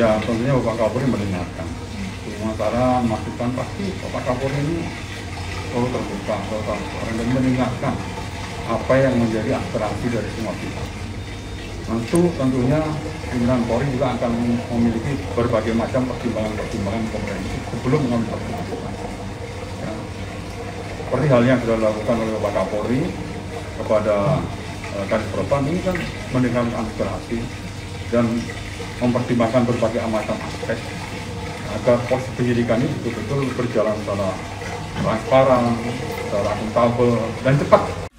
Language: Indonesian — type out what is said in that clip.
Ya tentunya Bapak Kapolri mendengarkan. Sementara masukan pasti Bapak Kapolri ini selalu terbuka, selalu transparan dan mendengarkan apa yang menjadi aspirasi dari semua pihak. Tentu tentunya pimpinan Polri juga akan memiliki berbagai macam pertimbangan-pertimbangan komprehensif sebelum mengambil keputusan. Ya. Seperti halnya yang sudah dilakukan oleh Bapak Kapolri kepada uh, Kadis Propam ini kan mendengarkan aspirasi dan mempertimbangkan berbagai macam aspek agar proses penyidikan ini betul-betul berjalan secara transparan, secara akuntabel dan cepat